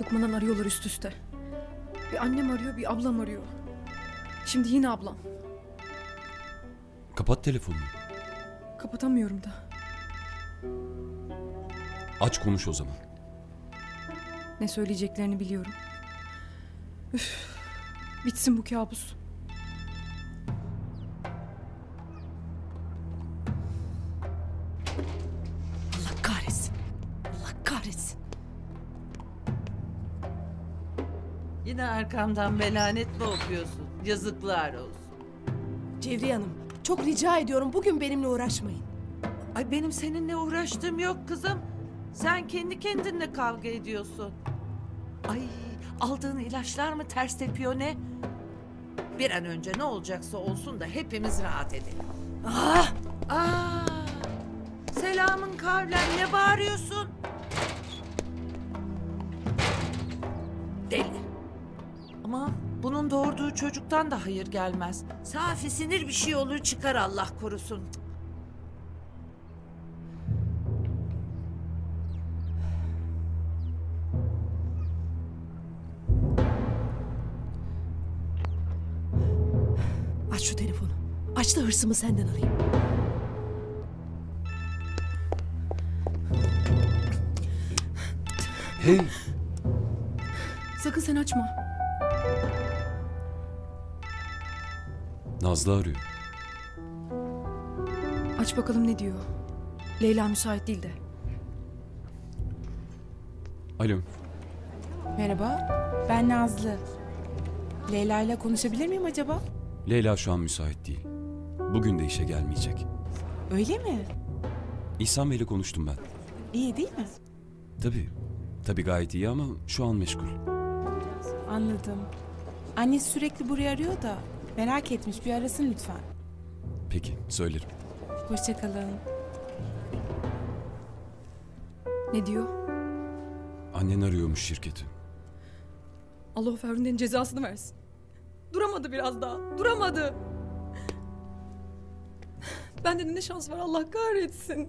Bıkmadan arıyorlar üst üste. Bir annem arıyor, bir ablam arıyor. Şimdi yine ablam. Kapat telefonunu. Kapatamıyorum da. Aç konuş o zaman. Ne söyleyeceklerini biliyorum. Üf, bitsin bu kabus. Yine arkamdan melanet mi okuyorsun? Yazıklar olsun. Cevriye Hanım çok rica ediyorum bugün benimle uğraşmayın. Ay benim seninle uğraştığım yok kızım. Sen kendi kendinle kavga ediyorsun. Ay aldığın ilaçlar mı ters tepiyor ne? Bir an önce ne olacaksa olsun da hepimiz rahat edelim. Ah! Aa, selamın kavlen ne bağırıyorsun? Deli. Çocuktan da hayır gelmez. Safi sinir bir şey olur çıkar Allah korusun. Aç şu telefonu. Aç da hırsımı senden alayım. Hey! Sakın sen açma. Nazlı arıyor. Aç bakalım ne diyor. Leyla müsait değil de. Alo. Merhaba, ben Nazlı. Leyla ile konuşabilir miyim acaba? Leyla şu an müsait değil. Bugün de işe gelmeyecek. Öyle mi? İhsan Bey'le konuştum ben. İyi değil mi? Tabii. Tabii gayet iyi ama şu an meşgul. Anladım. Annesi sürekli buraya arıyor da merak etmiş bir arasın lütfen. Peki, söylerim. Hoşçakalın. Ne diyor? Annen arıyormuş şirketi. Allah o Ferhunde'nin cezasını versin. Duramadı biraz daha. Duramadı. Bende de ne şans var Allah kahretsin.